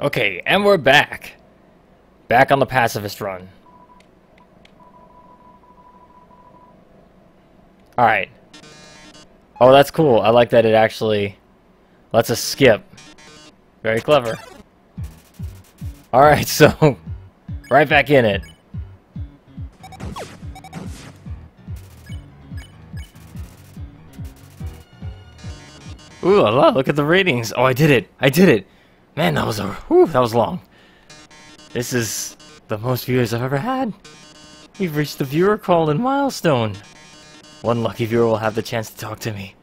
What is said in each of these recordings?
Okay, and we're back. Back on the pacifist run. Alright. Oh, that's cool. I like that it actually lets us skip. Very clever. Alright, so... Right back in it. Ooh look at the ratings. Oh, I did it. I did it. Man, that was a whew, that was long. This is the most viewers I've ever had. We've reached the viewer call and milestone. One lucky viewer will have the chance to talk to me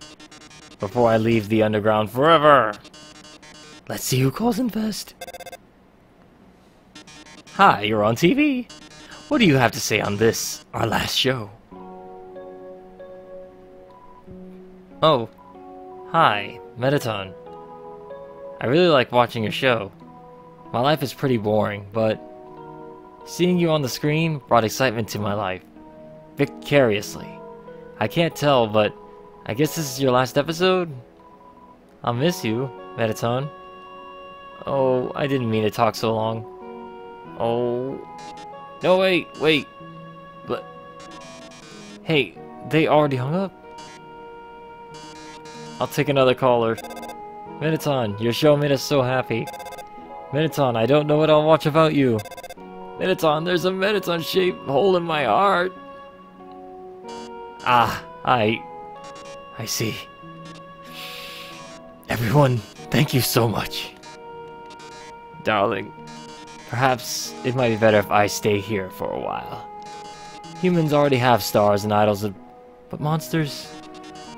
before I leave the underground forever. Let's see who calls in first. Hi, you're on TV. What do you have to say on this, our last show? Oh, hi, Mettaton. I really like watching your show. My life is pretty boring, but seeing you on the screen brought excitement to my life. Vicariously. I can't tell, but I guess this is your last episode? I'll miss you, Mettaton. Oh, I didn't mean to talk so long. Oh. No, wait, wait. But. Hey, they already hung up? I'll take another caller. Mettaton, your show made us so happy. Mettaton, I don't know what I'll watch about you. Mettaton, there's a Mettaton shaped hole in my heart. Ah, I... I see. Everyone, thank you so much. Darling, perhaps it might be better if I stay here for a while. Humans already have stars and idols, but monsters,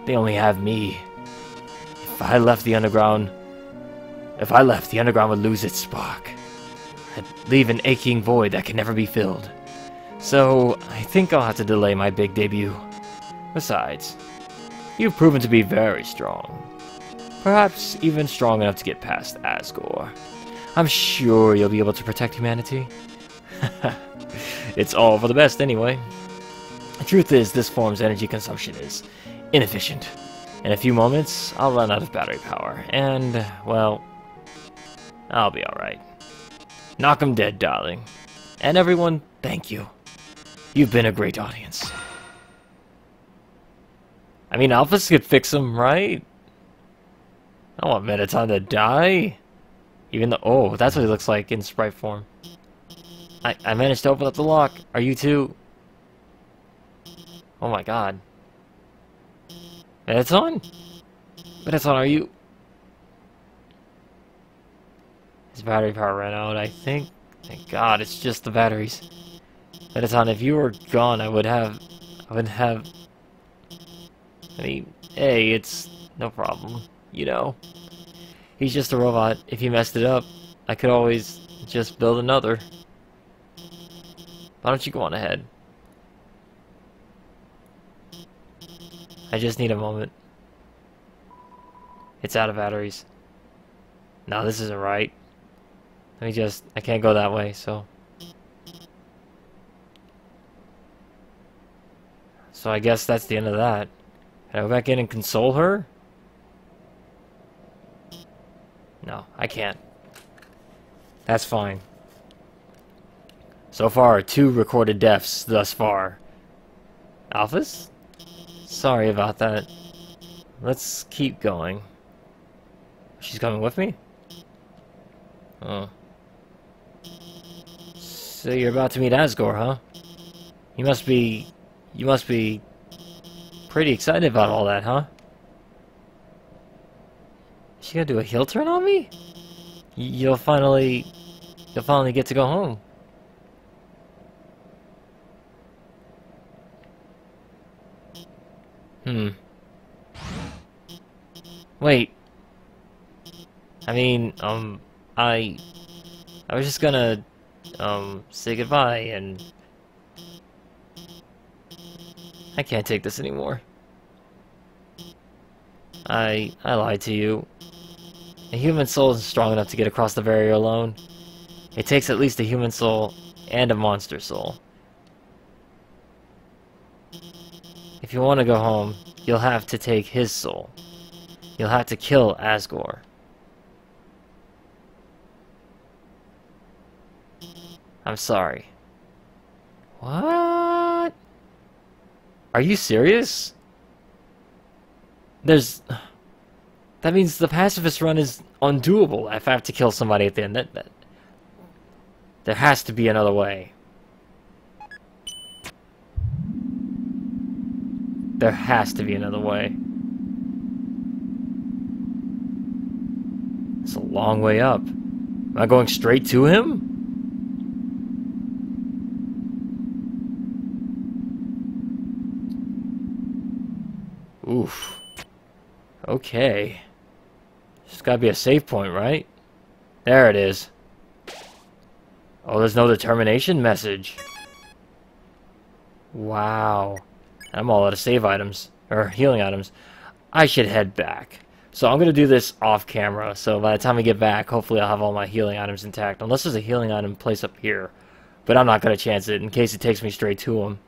they only have me. If I left the underground, if I left, the underground would lose its spark. I'd leave an aching void that can never be filled. So, I think I'll have to delay my big debut. Besides, you've proven to be very strong. Perhaps even strong enough to get past Asgore. I'm sure you'll be able to protect humanity. it's all for the best anyway. The truth is, this form's energy consumption is inefficient. In a few moments, I'll run out of battery power, and, well, I'll be alright. Knock 'em dead, darling. And everyone, thank you. You've been a great audience. I mean, Alphys could fix him, right? I want Mettaton to die. Even though, oh, that's what he looks like in sprite form. I, I managed to open up the lock. Are you too? Oh my god. Mettaton? Mettaton, are you... His battery power ran out, I think. Thank god, it's just the batteries. Mettaton, if you were gone, I would have... I wouldn't have... I mean, hey, it's no problem, you know. He's just a robot. If he messed it up, I could always just build another. Why don't you go on ahead? I just need a moment. It's out of batteries. No, this isn't right. Let me just... I can't go that way, so... So I guess that's the end of that. Can I go back in and console her? No, I can't. That's fine. So far, two recorded deaths thus far. Alphys? Sorry about that. Let's keep going. She's coming with me? Oh. So you're about to meet Asgore, huh? You must be... You must be... Pretty excited about all that, huh? Is she gonna do a heel turn on me? You'll finally... You'll finally get to go home. Hmm. Wait. I mean, um, I... I was just gonna, um, say goodbye and... I can't take this anymore. I... I lied to you. A human soul isn't strong enough to get across the barrier alone. It takes at least a human soul and a monster soul. If you want to go home, you'll have to take his soul. You'll have to kill Asgore. I'm sorry. What? Are you serious? There's... That means the pacifist run is undoable if I have to kill somebody at the end. That, that, there has to be another way. There has to be another way. It's a long way up. Am I going straight to him? Oof. Okay. There's gotta be a save point, right? There it is. Oh, there's no determination message. Wow. I'm all out of save items. Or healing items. I should head back. So I'm going to do this off camera. So by the time I get back, hopefully I'll have all my healing items intact. Unless there's a healing item place up here. But I'm not going to chance it in case it takes me straight to them.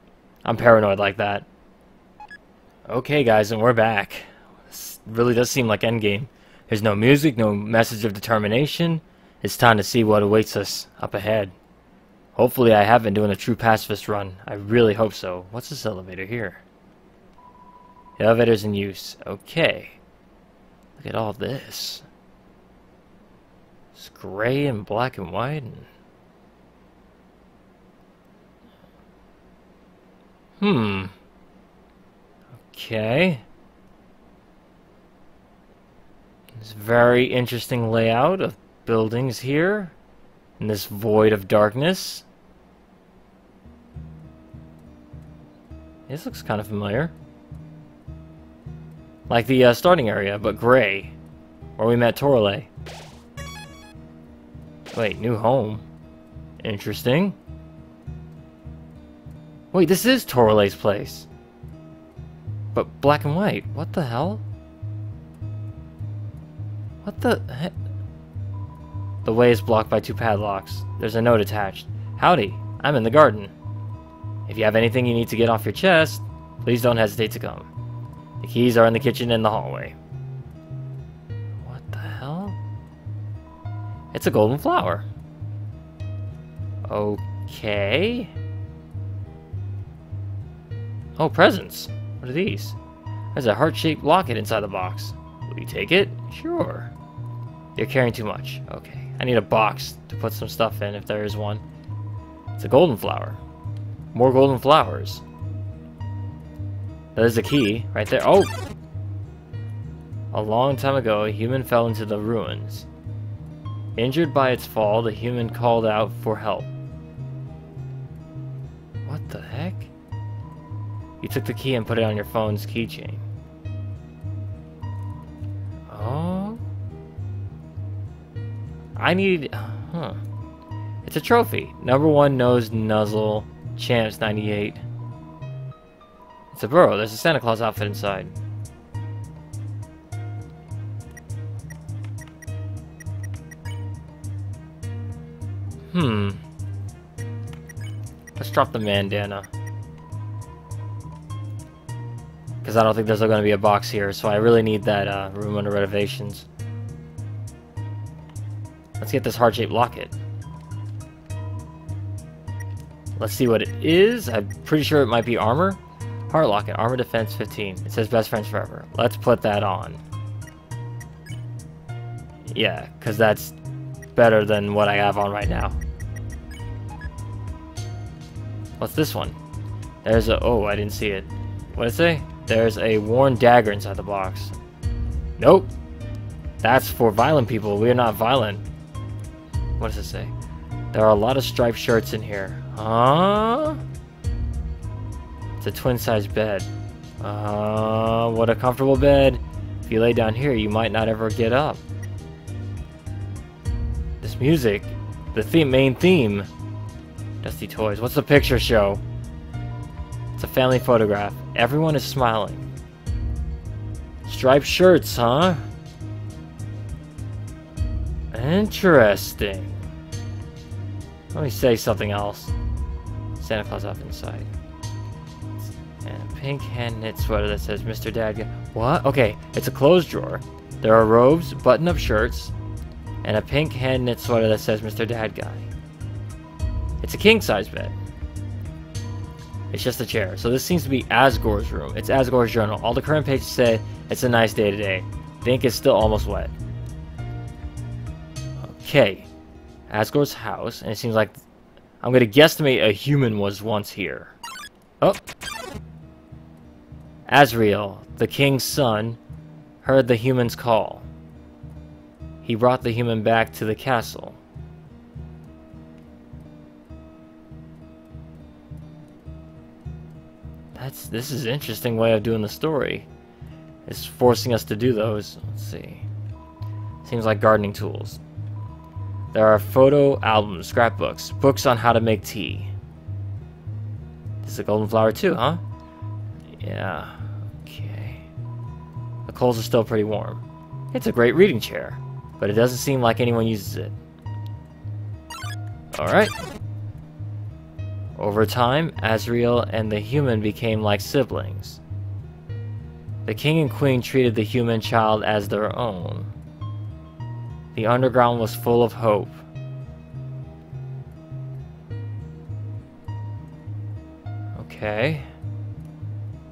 I'm paranoid like that. Okay guys, and we're back. This really does seem like endgame. There's no music, no message of determination. It's time to see what awaits us up ahead. Hopefully I have been doing a true pacifist run. I really hope so. What's this elevator here? The elevator's in use. Okay. Look at all this. It's gray and black and white. And... Hmm. Okay. This very interesting layout of buildings here. In this void of darkness. This looks kind of familiar. Like the uh, starting area, but gray. Where we met Toriel. Wait, new home. Interesting. Wait, this is Toriel's place. But black and white. What the hell? What the heck? The way is blocked by two padlocks. There's a note attached. Howdy, I'm in the garden. If you have anything you need to get off your chest, please don't hesitate to come. The keys are in the kitchen and the hallway. What the hell? It's a golden flower. Okay. Oh, presents. What are these? There's a heart-shaped locket inside the box. Will you take it? Sure. You're carrying too much. Okay. I need a box to put some stuff in if there is one. It's a golden flower. More golden flowers. There's a key right there. Oh! A long time ago, a human fell into the ruins. Injured by its fall, the human called out for help. What the heck? You took the key and put it on your phone's keychain. I need... Huh. It's a trophy. Number one nose nuzzle. Champs 98. It's a burrow. There's a Santa Claus outfit inside. Hmm. Let's drop the bandana. Because I don't think there's going to be a box here, so I really need that uh, room under renovations. Let's get this heart-shaped locket. Let's see what it is. I'm pretty sure it might be armor. Heart locket, armor defense 15. It says best friends forever. Let's put that on. Yeah, because that's better than what I have on right now. What's this one? There's a... Oh, I didn't see it. What did it say? There's a worn dagger inside the box. Nope. That's for violent people. We are not violent. What does it say? There are a lot of striped shirts in here. Huh? It's a twin-size bed. Uh, what a comfortable bed. If you lay down here, you might not ever get up. This music, the theme, main theme. Dusty toys. What's the picture show? It's a family photograph. Everyone is smiling. Striped shirts, huh? Interesting. Let me say something else. Santa Claus up inside. And a pink hand knit sweater that says Mr. Dad. Guy. What? Okay, it's a clothes drawer. There are robes, button-up shirts, and a pink hand knit sweater that says Mr. Dad Guy. It's a king-size bed. It's just a chair. So this seems to be Asgore's room. It's Asgore's journal. All the current pages say it's a nice day today. The ink is still almost wet. Okay. Asgore's house, and it seems like I'm gonna guesstimate a human was once here. Oh. Asriel, the king's son, heard the human's call. He brought the human back to the castle. That's this is an interesting way of doing the story. It's forcing us to do those. Let's see. Seems like gardening tools. There are photo albums, scrapbooks, books on how to make tea. This is a golden flower too, huh? Yeah. Okay. The coals are still pretty warm. It's a great reading chair, but it doesn't seem like anyone uses it. Alright. Over time, Asriel and the human became like siblings. The king and queen treated the human child as their own. The underground was full of hope. Okay.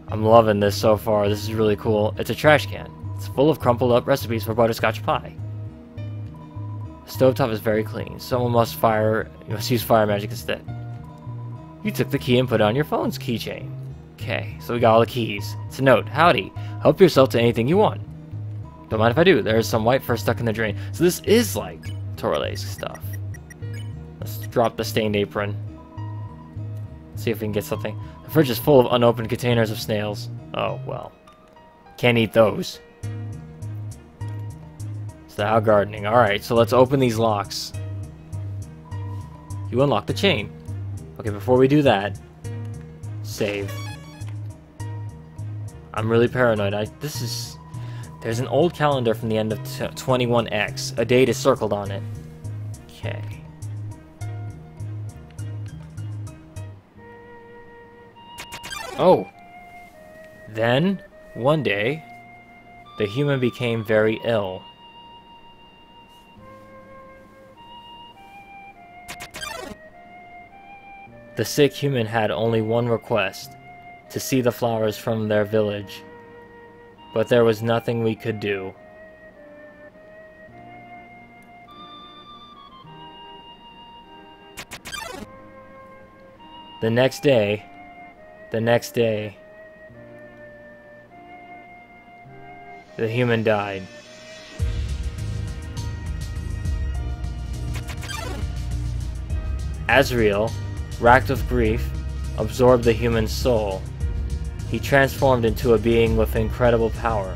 I'm loving this so far. This is really cool. It's a trash can. It's full of crumpled up recipes for butterscotch pie. The stovetop is very clean. Someone must fire must use fire magic instead. You took the key and put it on your phone's keychain. Okay, so we got all the keys. It's a note. Howdy. Help yourself to anything you want. Don't mind if I do. There's some white fur stuck in the drain. So this is like Toriel's stuff. Let's drop the stained apron. See if we can get something. The fridge is full of unopened containers of snails. Oh, well. Can't eat those. Style gardening. Alright, so let's open these locks. You unlock the chain. Okay, before we do that, save. I'm really paranoid. I this is there's an old calendar from the end of 21X. A date is circled on it. Okay. Oh. Then, one day, the human became very ill. The sick human had only one request, to see the flowers from their village but there was nothing we could do. The next day, the next day, the human died. Asriel, racked with grief, absorbed the human soul he transformed into a being with incredible power.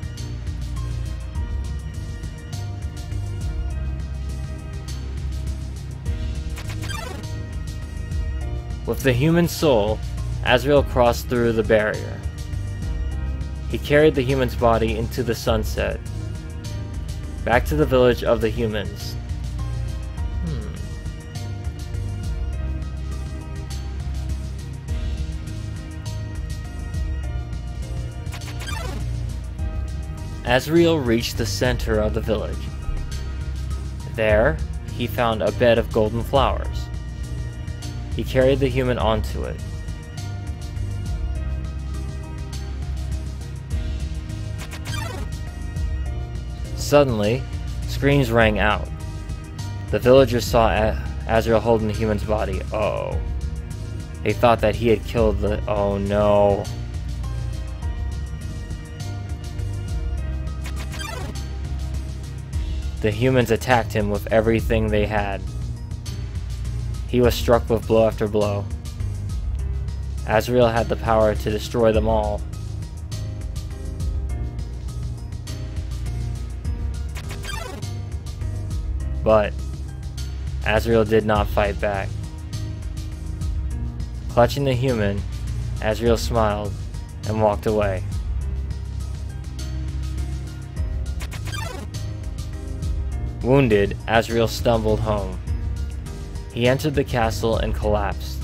With the human soul, Asriel crossed through the barrier. He carried the human's body into the sunset, back to the village of the humans. Asriel reached the center of the village. There, he found a bed of golden flowers. He carried the human onto it. Suddenly, screams rang out. The villagers saw Asriel holding the human's body. Oh. They thought that he had killed the- oh no. The humans attacked him with everything they had. He was struck with blow after blow. Asriel had the power to destroy them all. But Asriel did not fight back. Clutching the human, Asriel smiled and walked away. Wounded, Asriel stumbled home. He entered the castle and collapsed.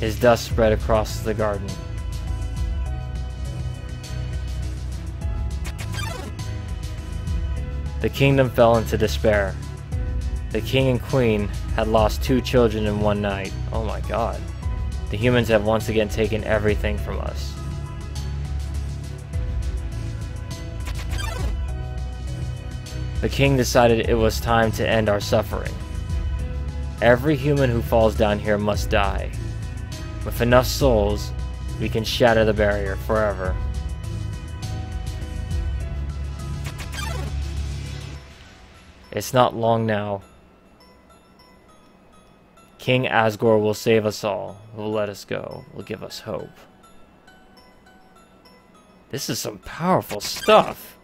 His dust spread across the garden. The kingdom fell into despair. The king and queen had lost two children in one night. Oh my god. The humans have once again taken everything from us. The king decided it was time to end our suffering. Every human who falls down here must die. With enough souls, we can shatter the barrier forever. It's not long now. King Asgore will save us all, will let us go, will give us hope. This is some powerful stuff.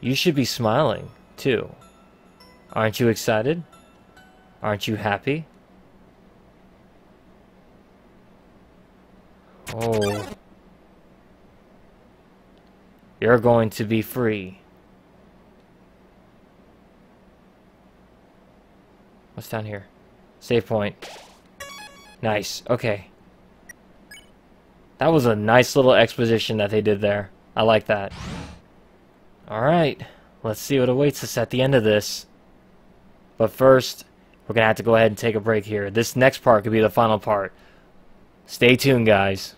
You should be smiling, too. Aren't you excited? Aren't you happy? Oh. You're going to be free. What's down here? Save point. Nice. Okay. That was a nice little exposition that they did there. I like that. Alright. Let's see what awaits us at the end of this. But first, we're going to have to go ahead and take a break here. This next part could be the final part. Stay tuned, guys.